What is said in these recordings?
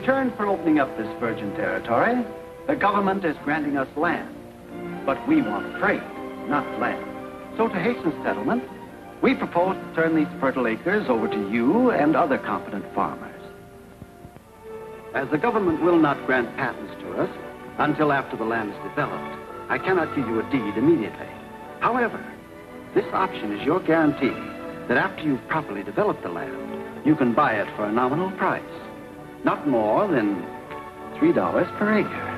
Return for opening up this virgin territory, the government is granting us land. But we want freight, not land. So to hasten settlement, we propose to turn these fertile acres over to you and other competent farmers. As the government will not grant patents to us until after the land is developed, I cannot give you a deed immediately. However, this option is your guarantee that after you've properly developed the land, you can buy it for a nominal price, not more than $3 per acre.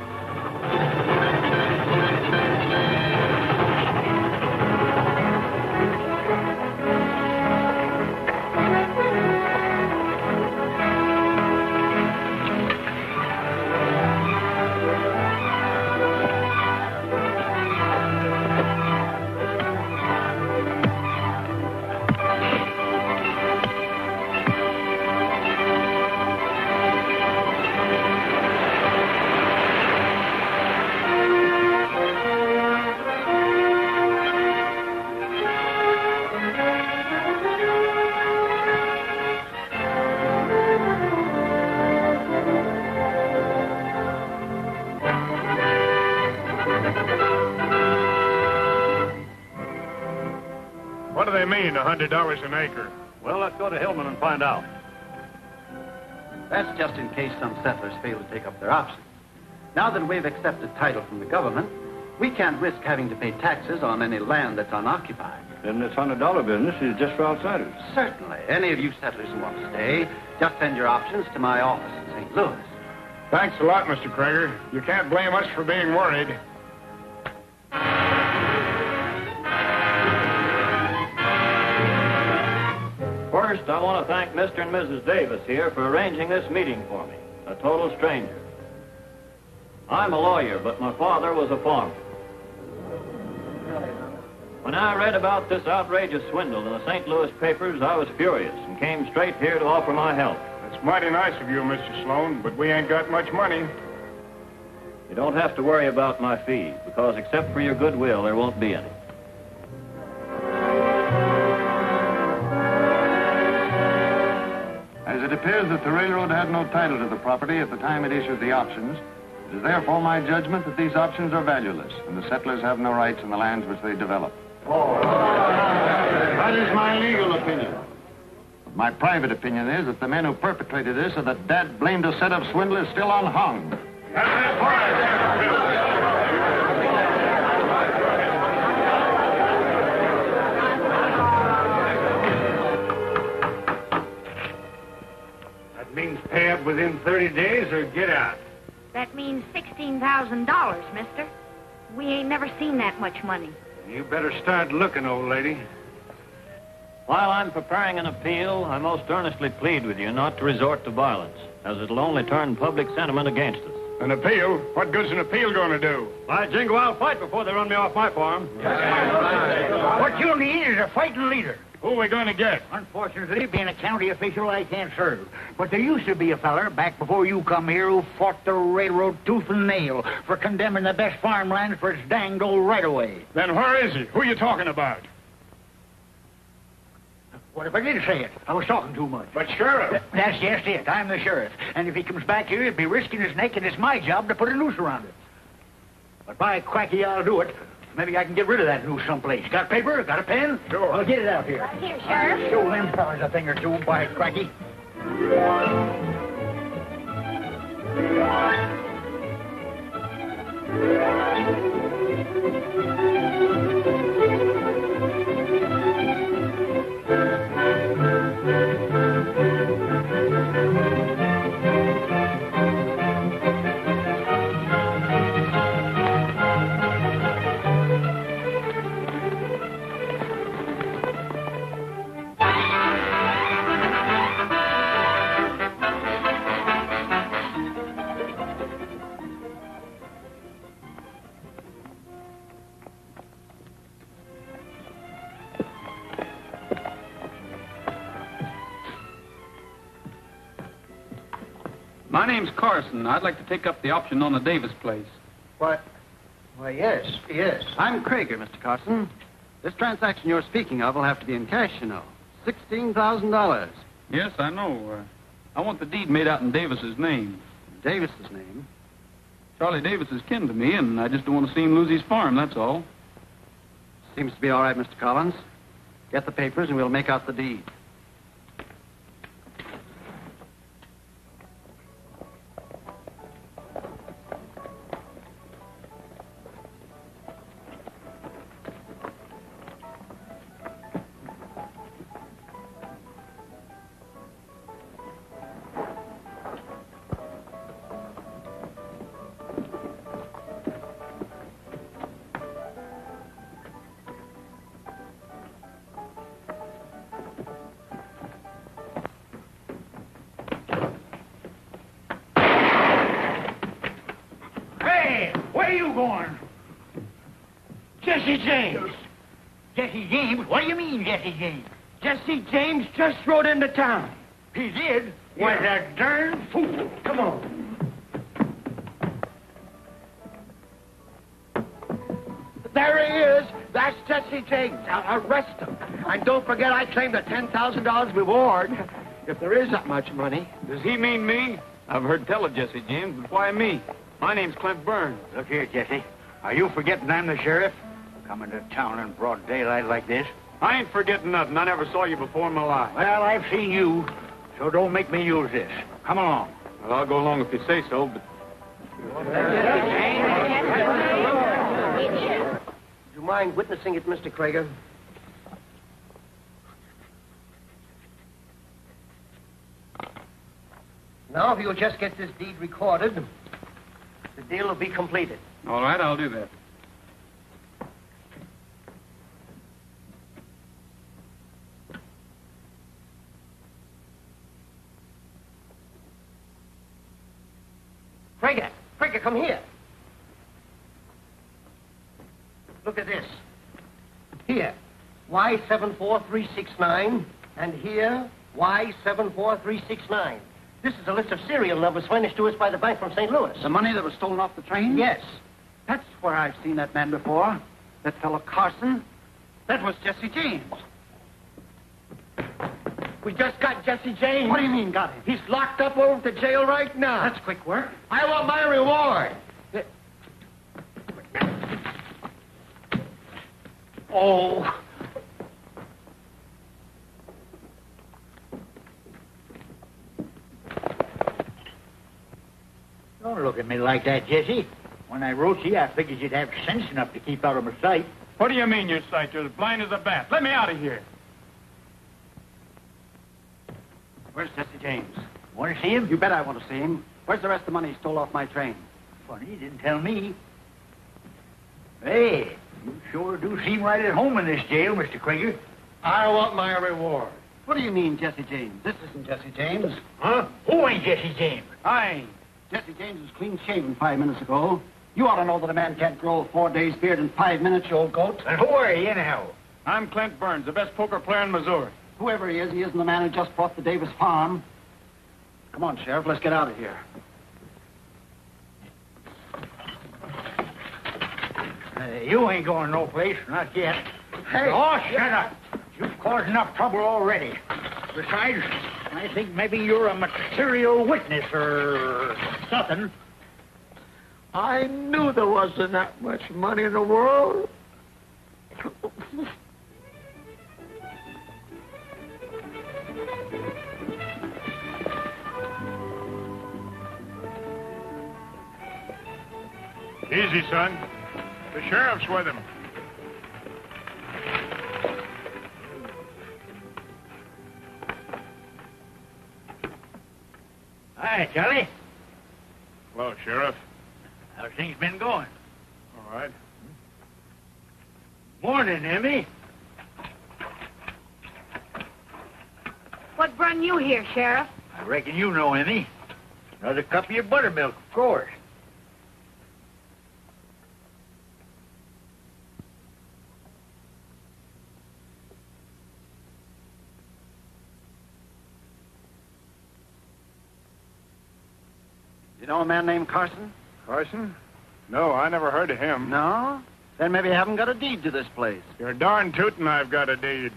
What do a hundred dollars an acre? Well, let's go to Hillman and find out. That's just in case some settlers fail to take up their option. Now that we've accepted title from the government, we can't risk having to pay taxes on any land that's unoccupied. Then this hundred dollar business is just for outsiders. Certainly. Any of you settlers who want to stay, just send your options to my office in St. Louis. Thanks a lot, Mr. Krager. You can't blame us for being worried. First, I want to thank Mr. and Mrs. Davis here for arranging this meeting for me, a total stranger. I'm a lawyer, but my father was a farmer. When I read about this outrageous swindle in the St. Louis papers, I was furious and came straight here to offer my help. It's mighty nice of you, Mr. Sloan, but we ain't got much money. You don't have to worry about my fees, because except for your goodwill, there won't be any. It appears that the railroad had no title to the property at the time it issued the options, it is therefore my judgment that these options are valueless, and the settlers have no rights in the lands which they develop. That is my legal opinion. But my private opinion is that the men who perpetrated this are the dad blamed a set of swindlers still unhung. That means pay up within 30 days or get out. That means $16,000, mister. We ain't never seen that much money. You better start looking, old lady. While I'm preparing an appeal, I most earnestly plead with you not to resort to violence, as it'll only turn public sentiment against us. An appeal? What good's an appeal going to do? By jingo, I'll fight before they run me off my farm. What you need is a fighting leader. Who are we going to get? Unfortunately, being a county official, I can't serve. But there used to be a feller back before you come here who fought the railroad tooth and nail for condemning the best farmland for its danged old right-of-way. Then where is he? Who are you talking about? What if I didn't say it? I was talking too much. But Sheriff. That's just it. I'm the sheriff. And if he comes back here, he'd be risking his neck, and it's my job to put a noose around it. But by cracky, I'll do it. Maybe I can get rid of that noose someplace. Got paper? Got a pen? Sure. Well, get it out here. Right Here, Sheriff. Show them fellas a thing or two, by cracky. My name's I'd like to take up the option on the Davis place. Why, why, yes, yes. I'm Krager, Mr. Carson. This transaction you're speaking of will have to be in cash, you know. $16,000. Yes, I know. Uh, I want the deed made out in Davis's name. Davis's name. Charlie Davis is kin to me, and I just don't want to see him lose his farm, that's all. Seems to be all right, Mr. Collins. Get the papers and we'll make out the deed. You going? Jesse James. Jesse James? What do you mean, Jesse James? Jesse James just rode into town. He did? Was a darn fool. Come on. There he is. That's Jesse James. Now, arrest him. And don't forget I claim the $10,000 reward. If there is that much money. Does he mean me? I've heard tell of Jesse James, but why me? My name's Clint Burns. Look here, Jesse. Are you forgetting I'm the sheriff? Coming to town in broad daylight like this? I ain't forgetting nothing. I never saw you before in my life. Well, I've seen you, so don't make me use this. Come along. Well, I'll go along if you say so, but Do you mind witnessing it, Mr. Krager? Now, if you'll just get this deed recorded, the deal will be completed. all right, I'll do that. Krager, Krager, come here. Look at this. Here, Y74369, and here, Y74369. This is a list of serial numbers furnished to us by the bank from St. Louis. The money that was stolen off the train? Yes. That's where I've seen that man before. That fellow Carson. That was Jesse James. We just got Jesse James. What do you mean, got him? He's locked up over at the jail right now. That's quick work. I want my reward. Oh. Look at me like that, Jesse. When I wrote you, I figured you'd have sense enough to keep out of my sight. What do you mean, your sight? You're as blind as a bat. Let me out of here. Where's Jesse James? Want to see him? You bet I want to see him. Where's the rest of the money he stole off my train? Funny, you didn't tell me. Hey, you sure do seem right at home in this jail, Mr. Krager. I want my reward. What do you mean, Jesse James? This isn't Jesse James. Huh? Who ain't Jesse James? I ain't. Jesse James was clean shaven five minutes ago. You ought to know that a man can't grow a four days beard in five minutes, you old goat. And who are you, anyhow? I'm Clint Burns, the best poker player in Missouri. Whoever he is, he isn't the man who just bought the Davis farm. Come on, Sheriff, let's get out of here. Uh, you ain't going no place, not yet. Hey. Oh, shut up. You've caused enough trouble already. Besides, I think maybe you're a material witness or something. I knew there wasn't that much money in the world. Easy, son. The sheriff's with him. Hi, Charlie. Hello, Sheriff. How's things been going? All right. Morning, Emmy. What brung you here, Sheriff? I reckon you know, Emmy. Another cup of your buttermilk, of course. Know a man named Carson? Carson? No, I never heard of him. No? Then maybe you haven't got a deed to this place. You're darn tootin' I've got a deed.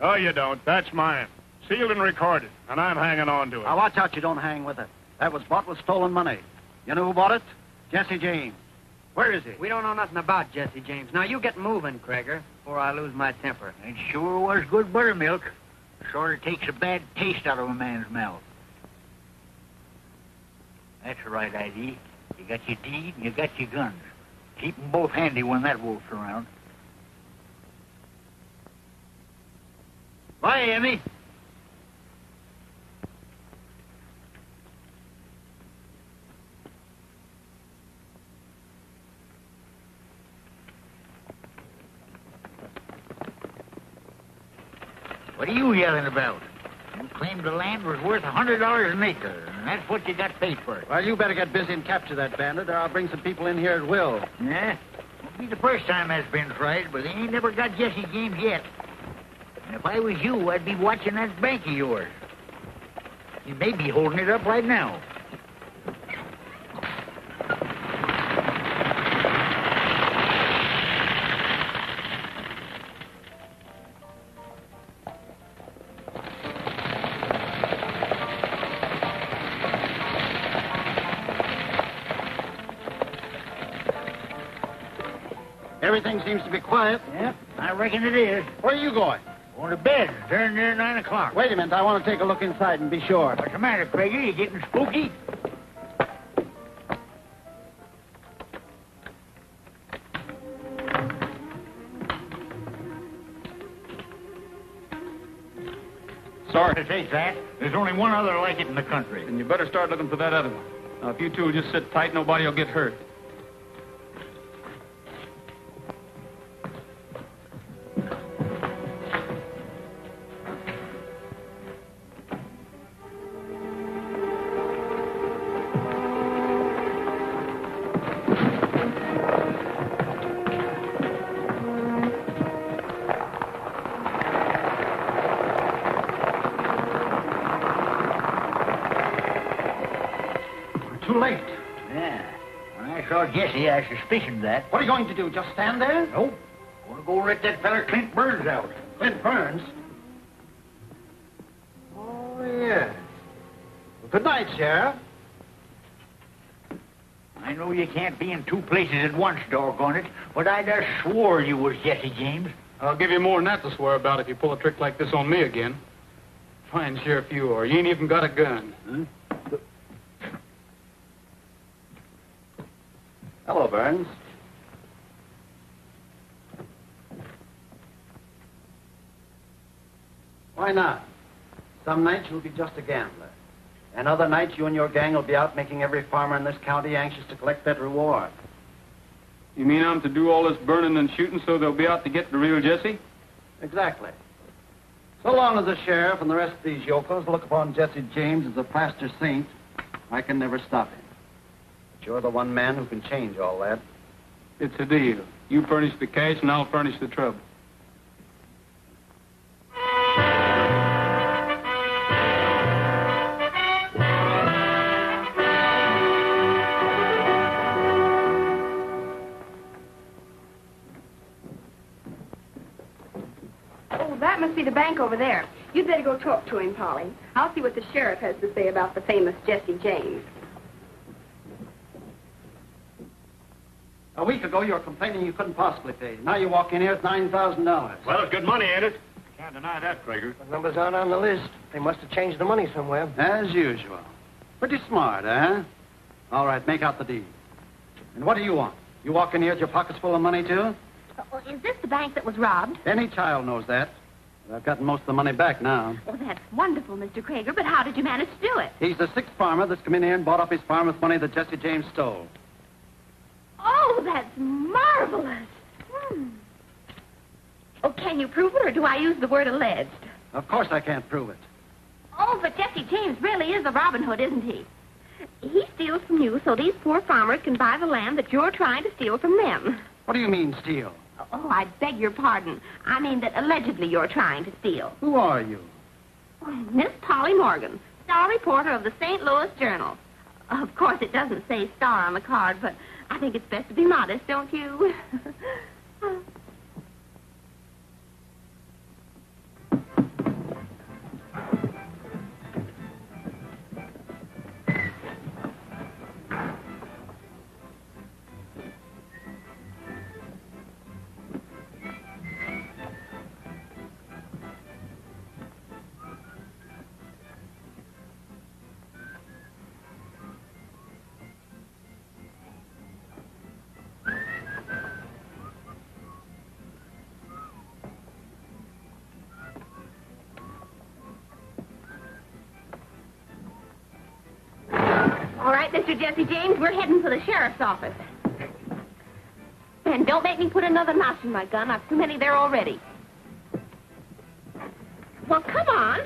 Oh, you don't. That's mine. Sealed and recorded, and I'm hanging on to it. Now, watch out you don't hang with it. That was bought with stolen money. You know who bought it? Jesse James. Where is he? We don't know nothing about Jesse James. Now, you get moving, Krager, before I lose my temper. It sure was good buttermilk. Sort of takes a bad taste out of a man's mouth. That's right idea. You got your deed and you got your guns. Keep 'em both handy when that wolf's around. Bye, Emmy. What are you yelling about? Claimed the land was worth a hundred dollars an acre, and that's what you got paid for it. Well, you better get busy and capture that bandit, or I'll bring some people in here at will. Yeah? Won't be the first time that's been tried, but they ain't never got Jesse James yet. And if I was you, I'd be watching that bank of yours. You may be holding it up right now. Seems to be quiet. Yeah, I reckon it is. Where are you going? Going to bed. Turn near nine o'clock. Wait a minute. I want to take a look inside and be sure. What's the matter, Krager? You getting spooky? Sorry. To say that, there's only one other like it in the country. And you better start looking for that other one. Now, if you two will just sit tight, nobody will get hurt. When I saw Jesse, I suspicioned that. What are you going to do? Just stand there? Nope. Gonna go let that feller Clint Burns out. Clint Burns? Oh, yes. Well, good night, Sheriff. I know you can't be in two places at once, doggone it, but I just swore you was Jesse James. I'll give you more than that to swear about if you pull a trick like this on me again. Fine sheriff you are. You ain't even got a gun. Hello, Burns. Why not? Some nights you'll be just a gambler. And other nights you and your gang will be out making every farmer in this county anxious to collect that reward. You mean I'm to do all this burning and shooting so they'll be out to get the real Jesse? Exactly. So long as the sheriff and the rest of these yokels look upon Jesse James as a plaster saint, I can never stop him. But you're the one man who can change all that. It's a deal. You furnish the cash and I'll furnish the trouble. Oh, that must be the bank over there. You'd better go talk to him, Polly. I'll see what the sheriff has to say about the famous Jesse James. A week ago you were complaining you couldn't possibly pay. Now you walk in here with $9,000. Well, it's good money, ain't it? Can't deny that, Krager. The numbers aren't on the list. They must have changed the money somewhere. As usual. Pretty smart, huh? All right, make out the deed. And what do you want? You walk in here with your pockets full of money, too? Oh, is this the bank that was robbed? Any child knows that. I've gotten most of the money back now. Oh, that's wonderful, Mr. Krager, but how did you manage to do it? He's the sixth farmer that's come in here and bought up his farm with money that Jesse James stole. Oh, that's marvelous. Hmm. Oh, can you prove it, or do I use the word alleged? Of course I can't prove it. Oh, but Jesse James really is a Robin Hood, isn't he? He steals from you so these poor farmers can buy the land that you're trying to steal from them. What do you mean, steal? Oh, I beg your pardon. I mean that allegedly you're trying to steal. Who are you? Oh, Miss Polly Morgan, star reporter of the St. Louis Journal. Of course, it doesn't say star on the card, but I think it's best to be modest, don't you? right, Mr. Jesse James. We're heading for the sheriff's office. And don't make me put another notch in my gun. I've too many there already. Well, come on.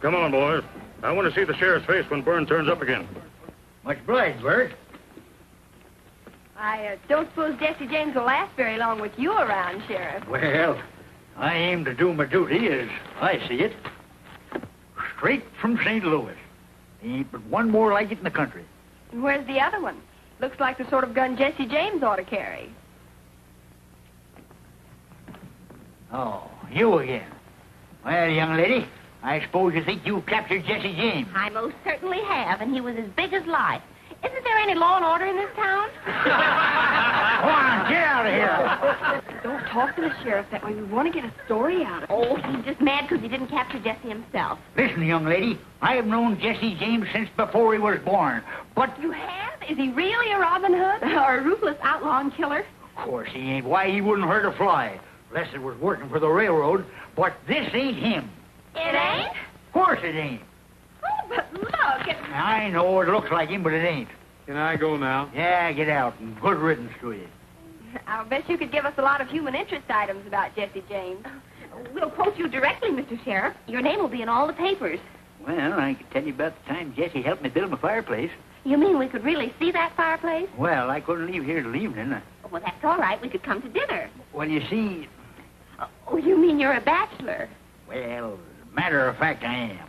Come on, boys. I want to see the sheriff's face when Burns turns up again. Much obliged, Bert. I uh, don't suppose Jesse James will last very long with you around, Sheriff. Well, I aim to do my duty as I see it. Straight from St. Louis. Ain't but one more like it in the country. And where's the other one? Looks like the sort of gun Jesse James ought to carry. Oh, you again. Well, young lady, I suppose you think you captured Jesse James. I most certainly have, and he was as big as life. Isn't there any law and order in this town? Come on, get out of here. Don't talk to the sheriff that way. We want to get a story out of him. Oh, he's just mad because he didn't capture Jesse himself. Listen, young lady, I have known Jesse James since before he was born. But, You have? Is he really a Robin Hood? Or a ruthless outlaw and killer? of course, he ain't. Why, he wouldn't hurt a fly. Unless it was working for the railroad. But this ain't him. It ain't? Of course it ain't. Oh, but look, it... I know it looks like him, but it ain't. Can I go now? Yeah, get out, and good riddance to you. I'll bet you could give us a lot of human interest items about Jesse James. We'll quote you directly, Mr. Sheriff. Your name will be in all the papers. Well, I could tell you about the time Jesse helped me build my fireplace. You mean we could really see that fireplace? Well, I couldn't leave here till evening. Well, that's all right. We could come to dinner. Well, you see, Oh, you mean you're a bachelor? well, matter of fact, I am.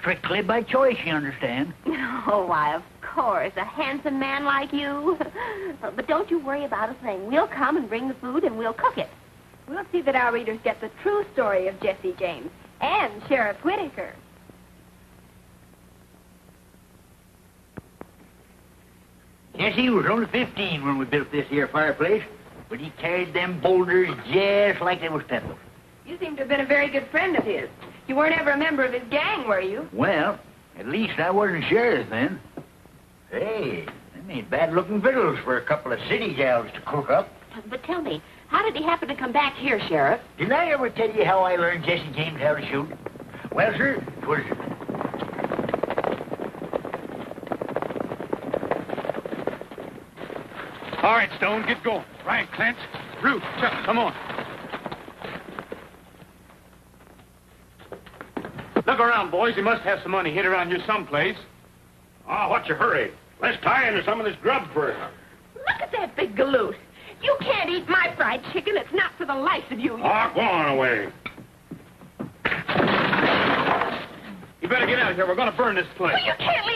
Strictly by choice, you understand. Oh, why, of course. A handsome man like you. But don't you worry about a thing. We'll come and bring the food, and we'll cook it. We'll see that our readers get the true story of Jesse James and Sheriff Whitaker. Jesse was only 15 when we built this here fireplace, but he carried them boulders just like they was pebbles. You seem to have been a very good friend of his. You weren't ever a member of his gang, were you? Well, at least I wasn't sheriff then. Hey, they made bad-looking victuals for a couple of city gals to cook up. But tell me, how did he happen to come back here, Sheriff? Did I ever tell you how I learned Jesse James how to shoot? Well, sir, it was... All right, Stone, get going. Right, Clint. Ruth, Chuck, come on. Look around, boys. You must have some money hid around here someplace. Ah, oh, what's your hurry? Let's tie into some of this grub first. Look at that big galoot. You can't eat my fried chicken. It's not for the life of you. Oh, go on away. You better get out of here. We're going to burn this place. Well, you can't leave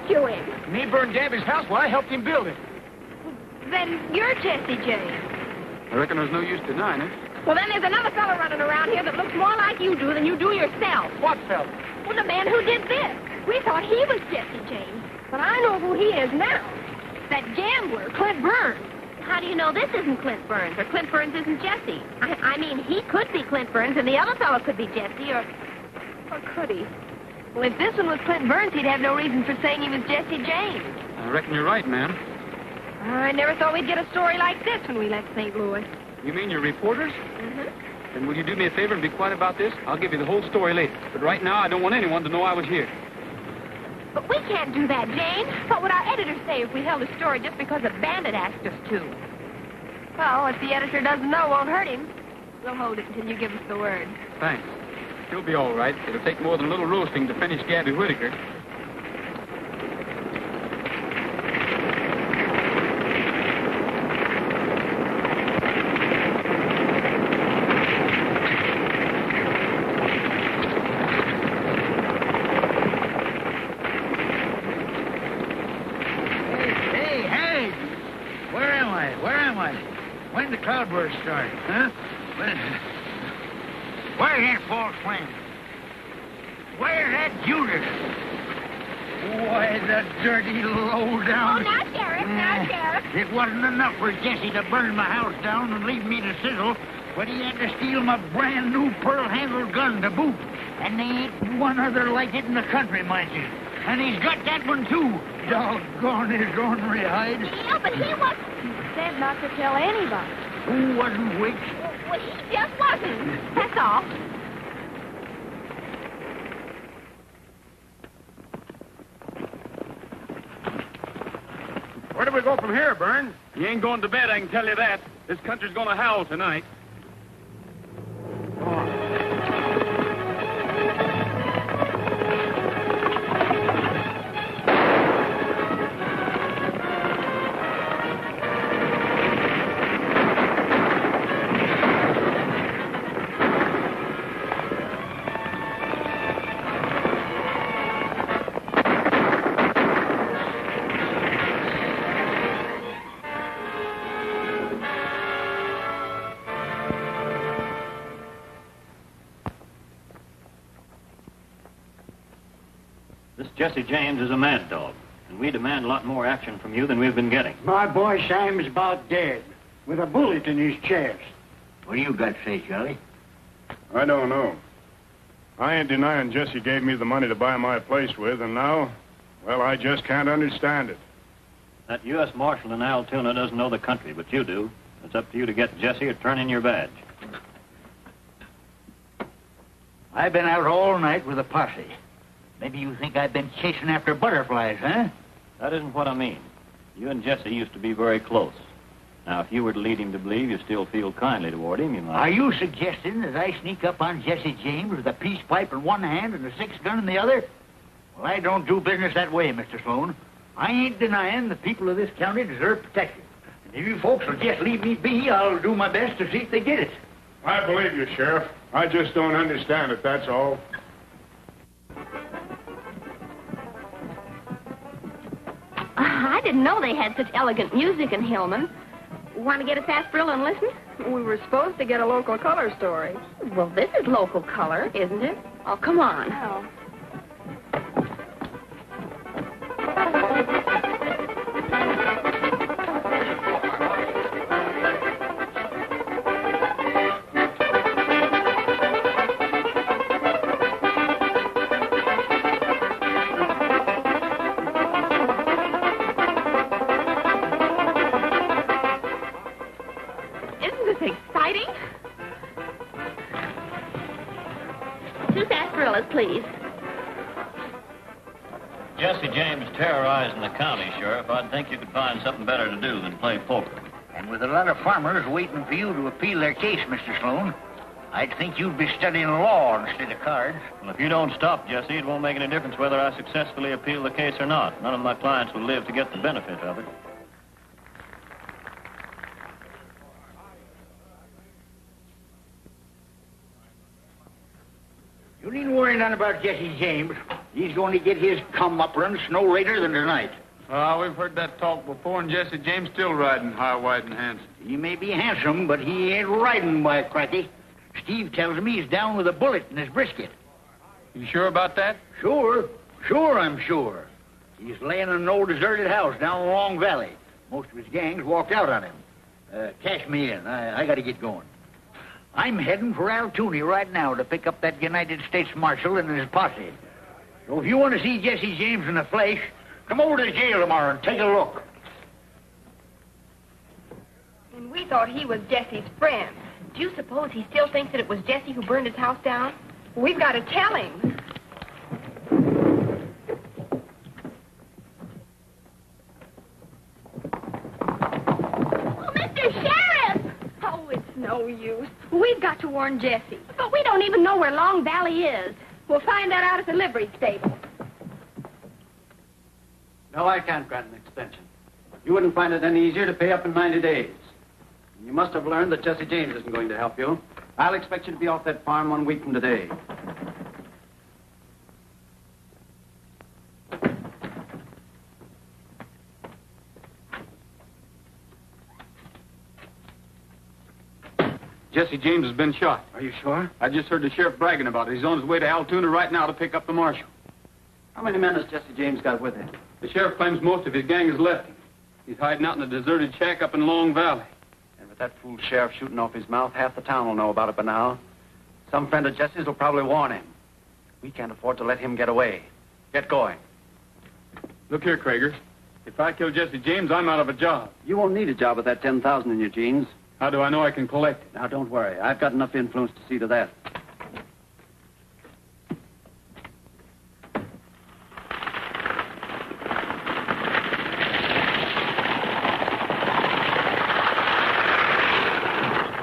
rescue him? Me burn Gabby's house? while I helped him build it. Then you're Jesse James. I reckon there's no use denying it. Well, then there's another fellow running around here that looks more like you do than you do yourself. What fella? Well, the man who did this. We thought he was Jesse James, but I know who he is now. That gambler, Clint Burns. How do you know this isn't Clint Burns or Clint Burns isn't Jesse? I, I mean, he could be Clint Burns and the other fellow could be Jesse or. Or could he? Well, if this one was Clint Burns, he'd have no reason for saying he was Jesse James. I reckon you're right, ma'am. I never thought we'd get a story like this when we left St. Louis. You mean you're reporters? Mm-hmm. Then will you do me a favor and be quiet about this? I'll give you the whole story later. But right now, I don't want anyone to know I was here. But we can't do that, Jane. What would our editor say if we held a story just because a bandit asked us to? Well, if the editor doesn't know, it won't hurt him. We'll hold it until you give us the word. Thanks. You'll be all right. It'll take more than a little roasting to finish Gabby Whitaker. Hey, hey! Where am I? Where am I? When the cloudburst start, huh? When... Where's Where's that Judas? Why, the dirty low down. Oh, now, Sheriff, now, Sheriff. It wasn't enough for Jesse to burn my house down and leave me to sizzle, but he had to steal my brand new pearl handled gun to boot. And there ain't one other like it in the country, mind you. And he's got that one too. Doggone his ornery hide. Yeah, but he was. He said not to tell anybody. Who wasn't which? Well, he just wasn't. That's all. Where do we go from here, Burns? You ain't going to bed, I can tell you that. This country's going to howl tonight. Jesse James is a mad dog, and we demand a lot more action from you than we've been getting. My boy Sam's about dead, with a bullet in his chest. What do you got to say, Charlie? I don't know. I ain't denying Jesse gave me the money to buy my place with, and now, well, I just can't understand it. That U.S. Marshal in Altoona doesn't know the country, but you do. It's up to you to get Jesse or turn in your badge. I've been out all night with a posse. Maybe you think I've been chasing after butterflies, huh? That isn't what I mean. You and Jesse used to be very close. Now, if you were to lead him to believe you still feel kindly toward him, you might. Are you suggesting that I sneak up on Jesse James with a peace pipe in one hand and a six gun in the other? Well, I don't do business that way, Mr. Sloan. I ain't denying the people of this county deserve protection. And if you folks will just leave me be, I'll do my best to see if they get it. I believe you, Sheriff. I just don't understand it, that's all. Didn't know they had such elegant music in Hillman. Want to get a sarsaparilla and listen? We were supposed to get a local color story. Well, this is local color, isn't it? Oh, come on. Well, find something better to do than play poker. And with a lot of farmers waiting for you to appeal their case, Mr. Sloan, I'd think you'd be studying law instead of cards. Well, if you don't stop, Jesse, it won't make any difference whether I successfully appeal the case or not. None of my clients will live to get the benefit of it. You needn't worry none about Jesse James. He's going to get his come comeuppance no later than tonight. Ah, we've heard that talk before, and Jesse James still riding high, wide, and handsome. He may be handsome, but he ain't riding by cracky. Steve tells me he's down with a bullet in his brisket. You sure about that? Sure, sure, I'm sure. He's laying in an old deserted house down Long Valley. Most of his gang's walked out on him. Uh, cash me in. I, I got to get going. I'm heading for Altoona right now to pick up that United States Marshal and his posse. So if you want to see Jesse James in the flesh, come over to the jail tomorrow and take a look. And we thought he was Jesse's friend. Do you suppose he still thinks that it was Jesse who burned his house down? We've got to tell him. Oh, Mr. Sheriff! Oh, it's no use. We've got to warn Jesse. But we don't even know where Long Valley is. We'll find that out at the livery stable. No, I can't grant an extension. You wouldn't find it any easier to pay up in 90 days. You must have learned that Jesse James isn't going to help you. I'll expect you to be off that farm one week from today. Jesse James has been shot. Are you sure? I just heard the sheriff bragging about it. He's on his way to Altoona right now to pick up the marshal. How many men has Jesse James got with him? The sheriff claims most of his gang has left him. He's hiding out in a deserted shack up in Long Valley. And with that fool sheriff shooting off his mouth, half the town will know about it by now. Some friend of Jesse's will probably warn him. We can't afford to let him get away. Get going. Look here, Krager. If I kill Jesse James, I'm out of a job. You won't need a job with that 10000 in your jeans. How do I know I can collect it? Now, don't worry. I've got enough influence to see to that.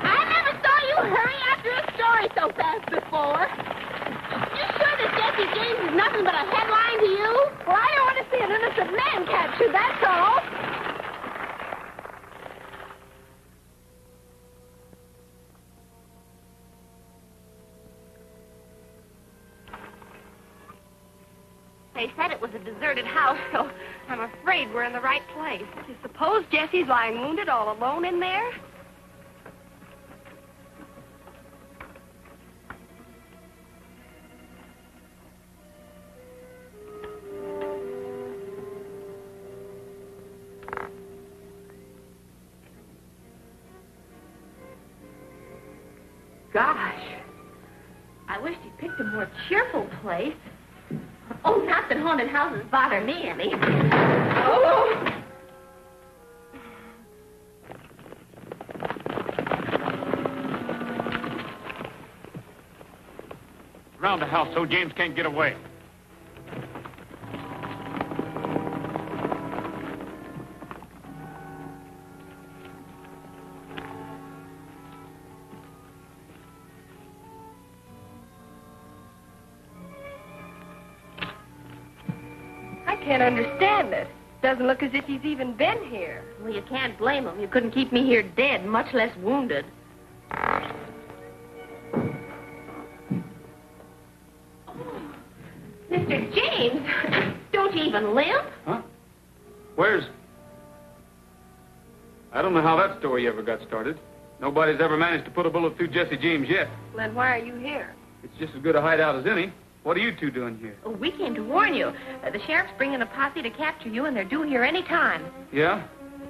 I never saw you hurry after a story so fast before. You sure that Jesse James is nothing but a headline to you? Well, I don't want to see an innocent man captured, that's all. They said it was a deserted house, so I'm afraid we're in the right place. You suppose Lying wounded all alone in there? Gosh. I wish he'd picked a more cheerful place. Oh, not that haunted houses bother me any. Around the house so James can't get away. I can't understand this. Doesn't look as if he's even been here. Well, you can't blame him. You couldn't keep me here dead, much less wounded. Story ever got started. Nobody's ever managed to put a bullet through Jesse James yet. Then why are you here? It's just as good a hideout as any. What are you two doing here? Oh, we came to warn you. Uh, the sheriff's bringing a posse to capture you, and they're due here any time. Yeah?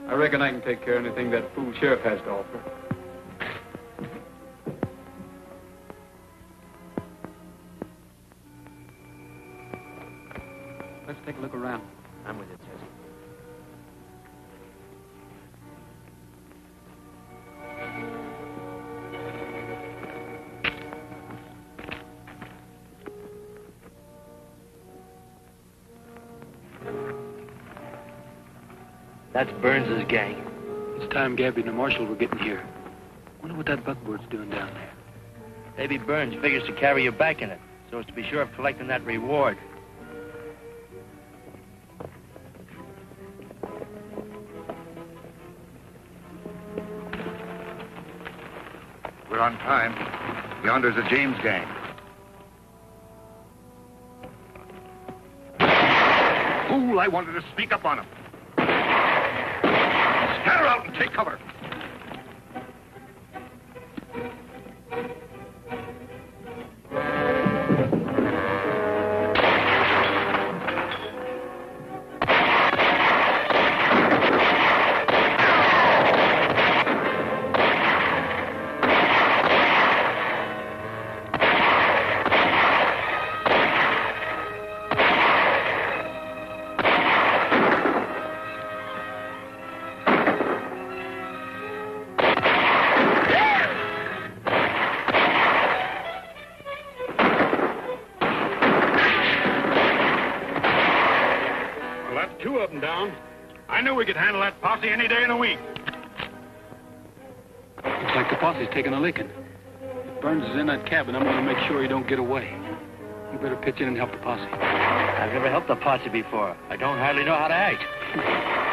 I reckon I can take care of anything that fool sheriff has to offer. That's Burns's gang. It's time Gabby and the marshal were getting here. Wonder what that buckboard's doing down there. Maybe Burns figures to carry you back in it, so as to be sure of collecting that reward. We're on time. Yonder's the James gang. Fool, I wanted to sneak up on him. Scatter out and take cover. I knew we could handle that posse any day in a week. Looks like the posse's taking a licking. If Burns is in that cabin, I'm going to make sure he don't get away. You better pitch in and help the posse. I've never helped a posse before. I don't hardly know how to act.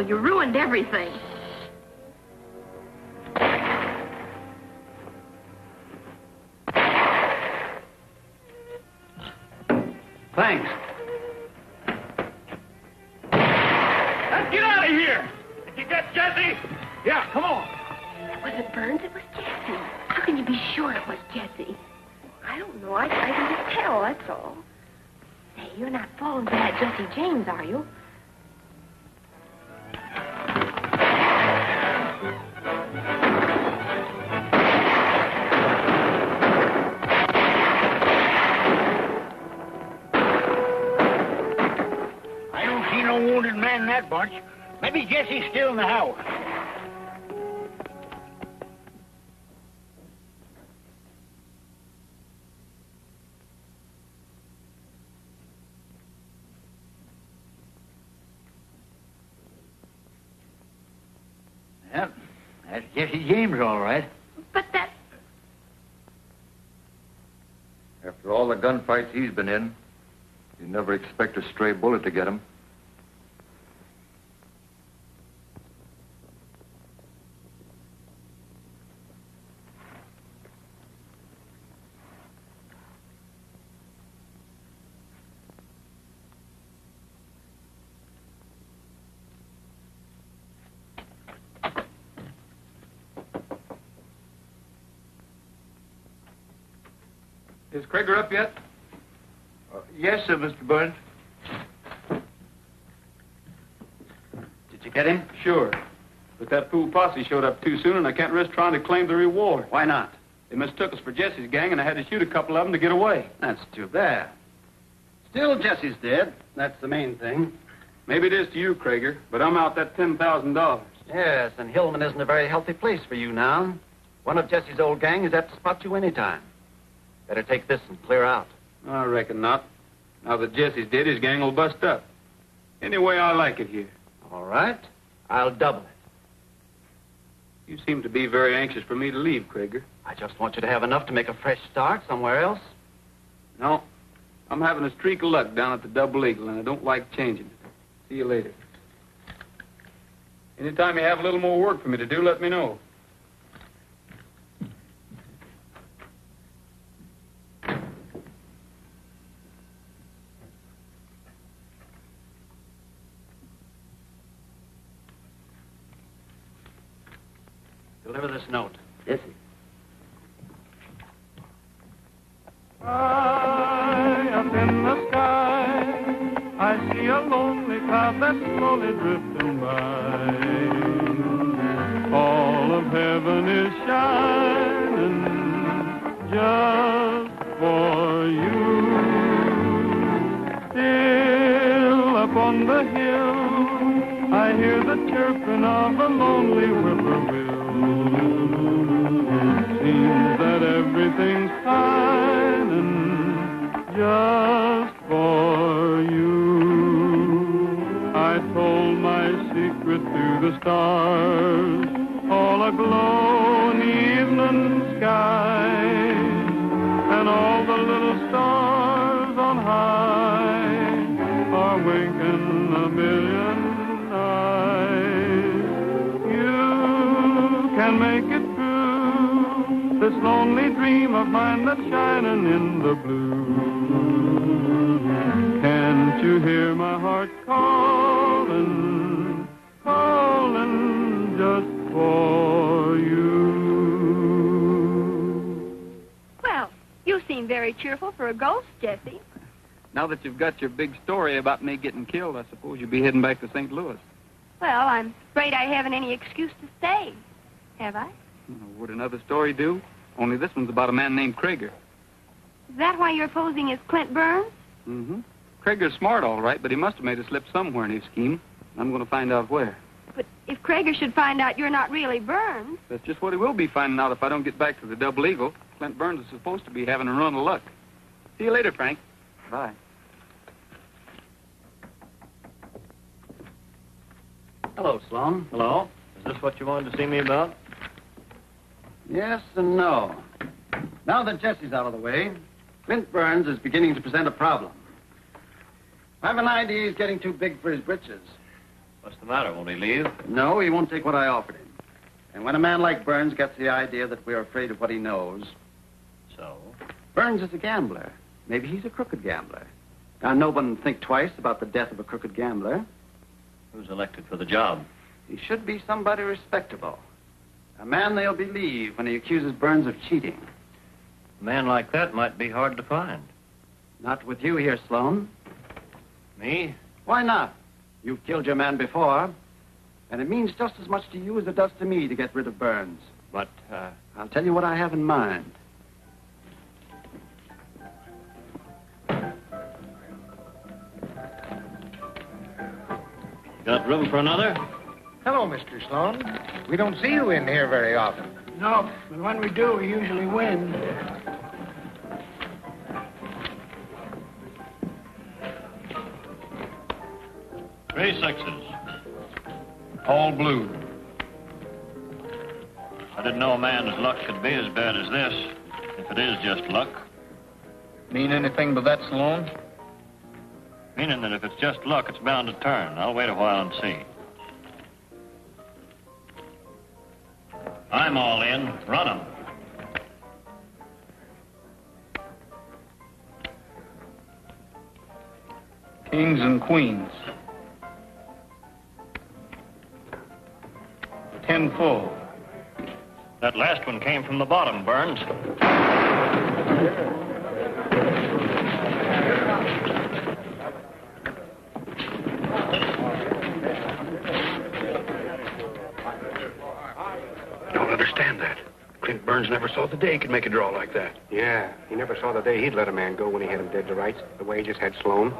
You ruined everything. That bunch. Maybe Jesse's still in the house. Yep, that's Jesse James, all right. But that. After all the gunfights he's been in, you never expect a stray bullet to get him. Is Krager up yet? Uh, yes, sir, Mr. Burns. Did you get him? Sure. But that fool posse showed up too soon, and I can't risk trying to claim the reward. Why not? They mistook us for Jesse's gang, and I had to shoot a couple of them to get away. That's too bad. Still, Jesse's dead. That's the main thing. Maybe it is to you, Krager, but I'm out that $10,000. Yes, and Hillman isn't a very healthy place for you now. One of Jesse's old gang is apt to spot you any time. Better take this and clear out. I reckon not. Now that Jesse's dead, his gang will bust up. Anyway, I like it here. All right. I'll double it. You seem to be very anxious for me to leave, Krager. I just want you to have enough to make a fresh start somewhere else. No, I'm having a streak of luck down at the Double Eagle, and I don't like changing it. See you later. Anytime you have a little more work for me to do, let me know. Deliver this note. Yes, High up in the sky, I see a lonely cloud that's slowly drifting by. All of heaven is shining just for you. Still up on the hill, I hear the chirping of a lonely whippoorwill. That everything's shining just for you. I told my secret to the stars, all aglow in the evening sky, this lonely dream of mine that's shining in the blue. Can't you hear my heart calling, calling just for you? Well, you seem very cheerful for a ghost, Jesse. Now that you've got your big story about me getting killed, I suppose you'll be heading back to St. Louis. Well, I'm afraid I haven't any excuse to stay. Have I? Would another story do? Only this one's about a man named Krager. Is that why you're posing as Clint Burns? Mm-hmm. Krager's smart, all right, but he must have made a slip somewhere in his scheme. I'm going to find out where. But if Krager should find out you're not really Burns, That's just what he will be finding out if I don't get back to the Double Eagle. Clint Burns is supposed to be having a run of luck. See you later, Frank. Bye. Hello, Sloan. Hello? Is this what you wanted to see me about? Yes and no. Now that Jesse's out of the way, Clint Burns is beginning to present a problem. I have an idea he's getting too big for his britches. What's the matter? Won't he leave? No, he won't take what I offered him. And when a man like Burns gets the idea that we're afraid of what he knows, So? Burns is a gambler. Maybe he's a crooked gambler. Now, no one would think twice about the death of a crooked gambler. Who's elected for the job? He should be somebody respectable. A man they'll believe when he accuses Burns of cheating. A man like that might be hard to find. Not with you here, Sloan. Me? Why not? You've killed your man before. And it means just as much to you as it does to me to get rid of Burns. But, uh, I'll tell you what I have in mind. got room for another? Hello, Mr. Sloan. We don't see you in here very often. No, but when we do, we usually win. Three sixes. All blue. I didn't know a man's luck could be as bad as this, if it is just luck. Mean anything but that, Sloan? Meaning that if it's just luck, it's bound to turn. I'll wait a while and see. I'm all in. Run 'em. Kings and queens. Ten full. That last one came from the bottom, Burns. Don't understand that. Clint Burns never saw the day he could make a draw like that. Yeah, he never saw the day he'd let a man go when he had him dead to rights, the way he just had Sloan.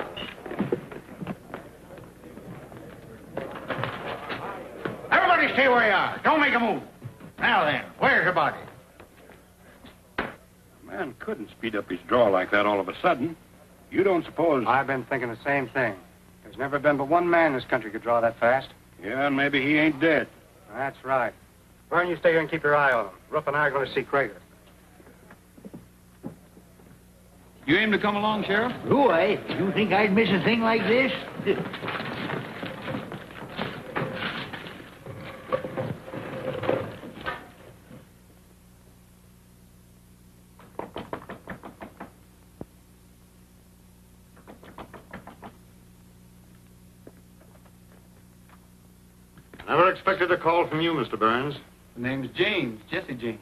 Everybody stay where you are. Don't make a move. Now then, where's your body? A man couldn't speed up his draw like that all of a sudden. You don't suppose. I've been thinking the same thing. There's never been but one man in this country could draw that fast. Yeah, and maybe he ain't dead. That's right. Vern, you stay here and keep your eye on him. Ruff and I are going to see Krager. You aim to come along, Sheriff? Who, I? You think I'd miss a thing like this? Never expected a call from you, Mr. Burns. The name's James, Jesse James.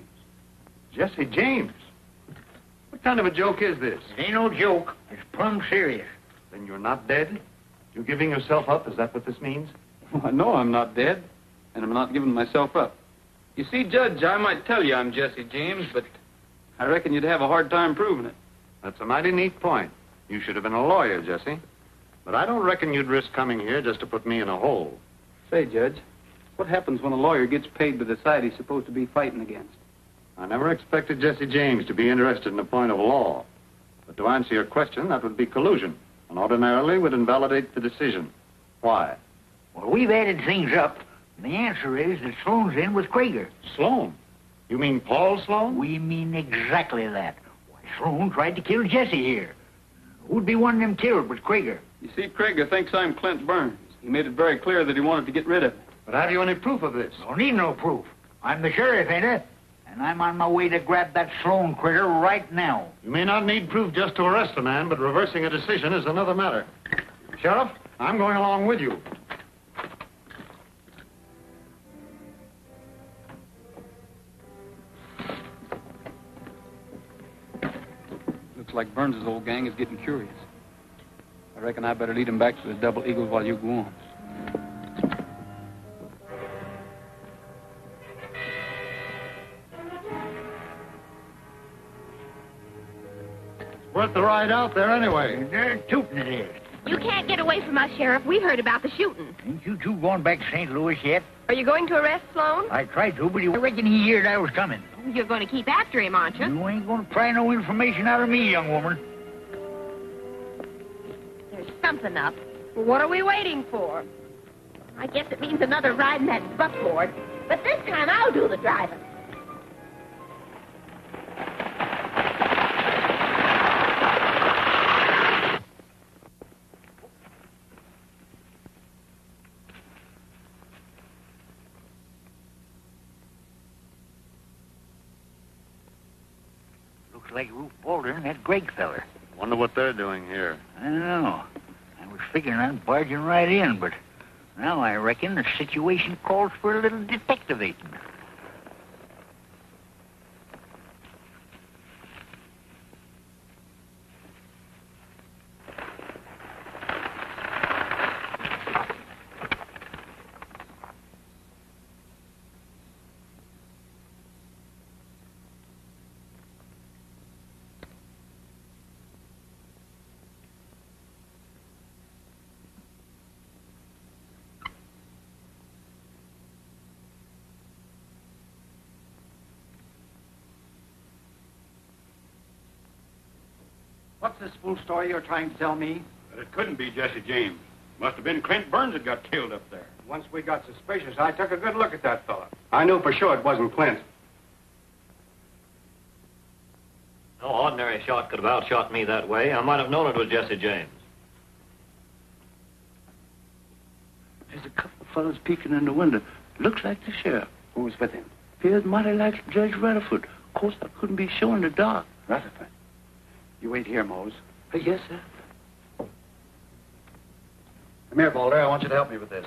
Jesse James. What kind of a joke is this? It ain't no joke. It's plumb serious. Then you're not dead? You're giving yourself up? Is that what this means? Well, no, I'm not dead, and I'm not giving myself up. You see, Judge, I might tell you I'm Jesse James, but I reckon you'd have a hard time proving it. That's a mighty neat point. You should have been a lawyer, Jesse. But I don't reckon you'd risk coming here just to put me in a hole. Say, Judge, what happens when a lawyer gets paid by the side he's supposed to be fighting against? I never expected Jesse James to be interested in a point of law. But to answer your question, that would be collusion, and ordinarily would invalidate the decision. Why? Well, we've added things up. And the answer is that Sloan's in with Krager. Sloan? You mean Paul Sloan? We mean exactly that. Why, Sloan tried to kill Jesse here. Who'd be one of them killed but Krager? You see, Krager thinks I'm Clint Burns. He made it very clear that he wanted to get rid of me. But have you any proof of this? Don't need no proof. I'm the sheriff, ain't I? And I'm on my way to grab that Sloan critter right now. You may not need proof just to arrest a man, but reversing a decision is another matter. Sheriff, I'm going along with you. Looks like Burns's old gang is getting curious. I reckon I better lead 'em back to the Double Eagle while you go on. Worth the ride out there anyway. They're tooting it is. You can't get away from us, Sheriff. We heard about the shooting. Ain't you two going back to St. Louis yet? Are you going to arrest Sloan? I tried to, but he I reckon he heard I was coming. You're going to keep after him, aren't you? You ain't going to pry no information out of me, young woman. There's something up. What are we waiting for? I guess it means another ride in that buckboard. But this time I'll do the driving. Like Ruth Boulder and that Greg feller. Wonder what they're doing here. I don't know. I was figuring on barging right in, but now I reckon the situation calls for a little detectivating. What's this fool story you're trying to tell me? But it couldn't be Jesse James. Must have been Clint Burns that got killed up there. Once we got suspicious, I took a good look at that fella. I knew for sure it wasn't Clint. No ordinary shot could have outshot me that way. I might have known it was Jesse James. There's a couple of fellows peeking in the window. Looks like the sheriff. Who was with him? Appears mighty like Judge Rutherford. Of course, I couldn't be sure in the dark. Rutherford. You wait here, Mose. Uh, yes, sir. Come here, Boulder. I want you to help me with this.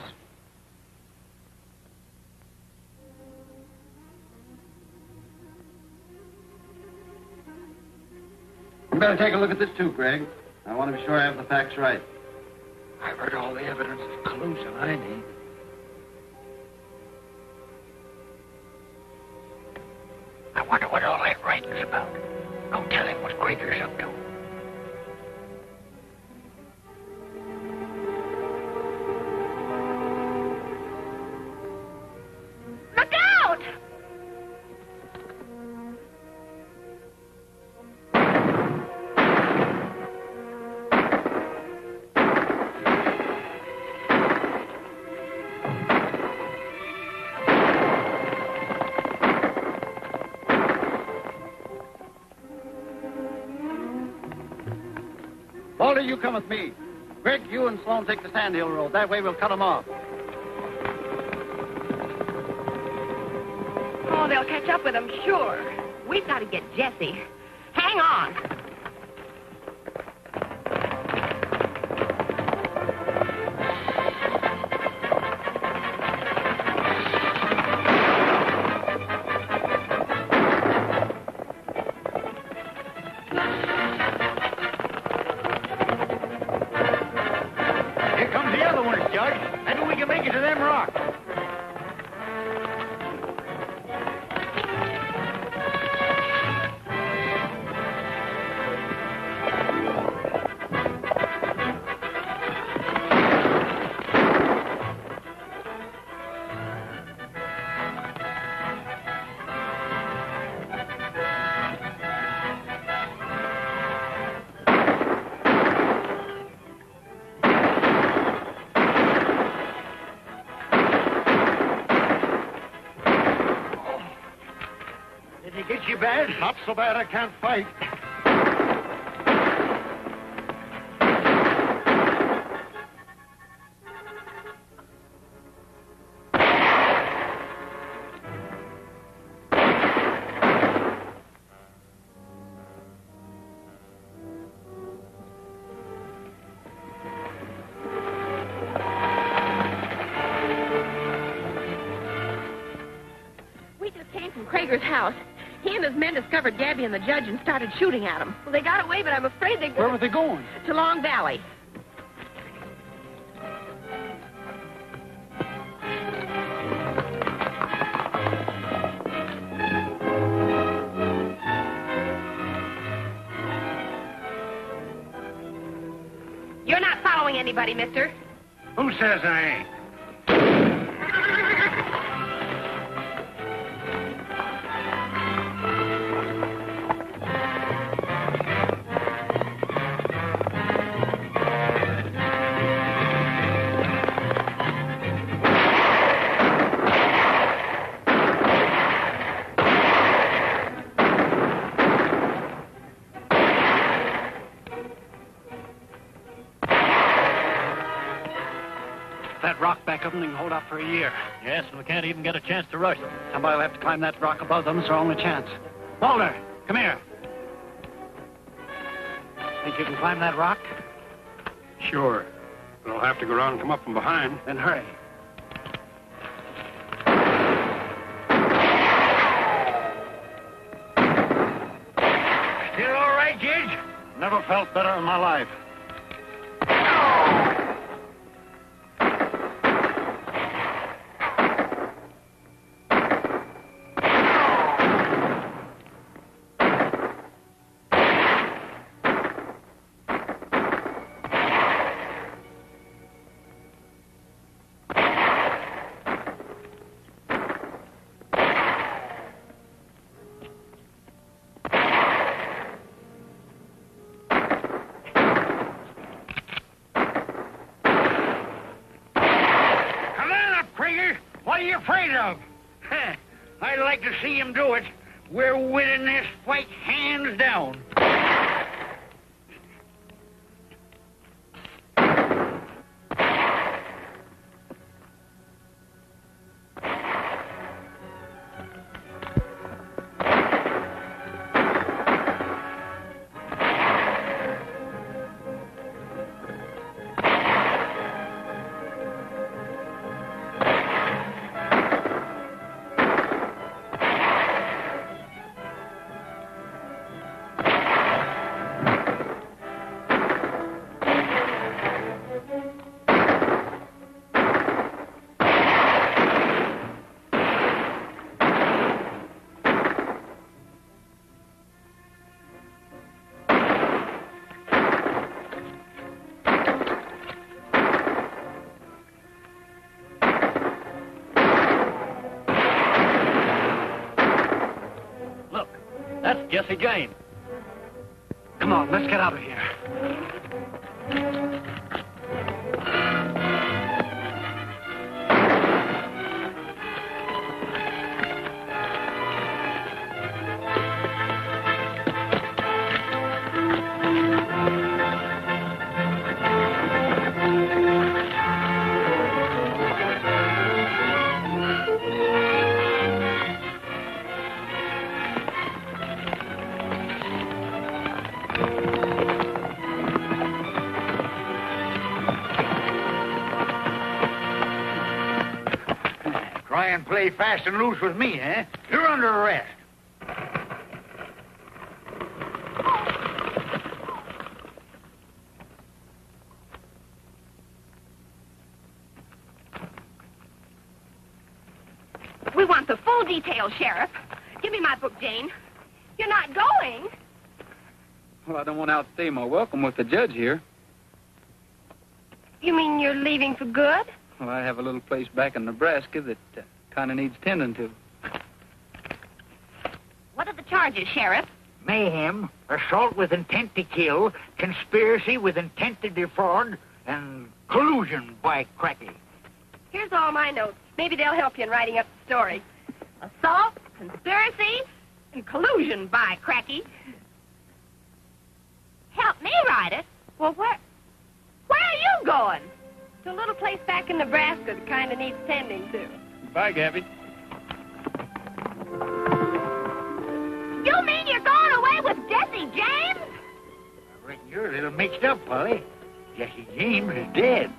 You better take a look at this, too, Greg. I want to be sure I have the facts right. I've heard all the evidence of collusion I need. I wonder what all that writing's about. Go tell Krager's up to. Come with me. Greg, you and Sloan take the Sandhill Road. That way we'll cut them off. Oh, they'll catch up with him, sure. We've got to get Jesse. Hang on. Bad? Not so bad I can't fight. Discovered Gabby and the judge and started shooting at him. Well, they got away, but I'm afraid they... Where were they going? To Long Valley. You're not following anybody, mister. Who says I ain't? Back of them can hold out for a year. Yes, and we can't even get a chance to rush them. Somebody will have to climb that rock above them. It's our only chance. Walter, come here. Think you can climb that rock? Sure. But I'll have to go around and come up from behind. Then hurry. Still all right, Judge? Never felt better in my life. I'd like to see him do it. We're winning this fight hands down. Jesse James. Come on, let's get out of here. Try and play fast and loose with me, eh? You're under arrest. We want the full details, Sheriff. Give me my book, Jane. You're not going. Well, I don't want to outstay my welcome with the judge here. You mean you're leaving for good? Well, I have a little place back in Nebraska that uh, kind of needs tending to. What are the charges, Sheriff? Mayhem, assault with intent to kill, conspiracy with intent to defraud, and collusion by cracky. Here's all my notes. Maybe they'll help you in writing up the story. Assault, conspiracy, and collusion by Cracky. Help me write it? Well, where... Where are you going? It's a little place back in Nebraska that kind of needs tending to. Bye, Gabby. You mean you're going away with Jesse James? I reckon you're a little mixed up, Polly. Jesse James is dead.